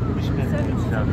60 metre.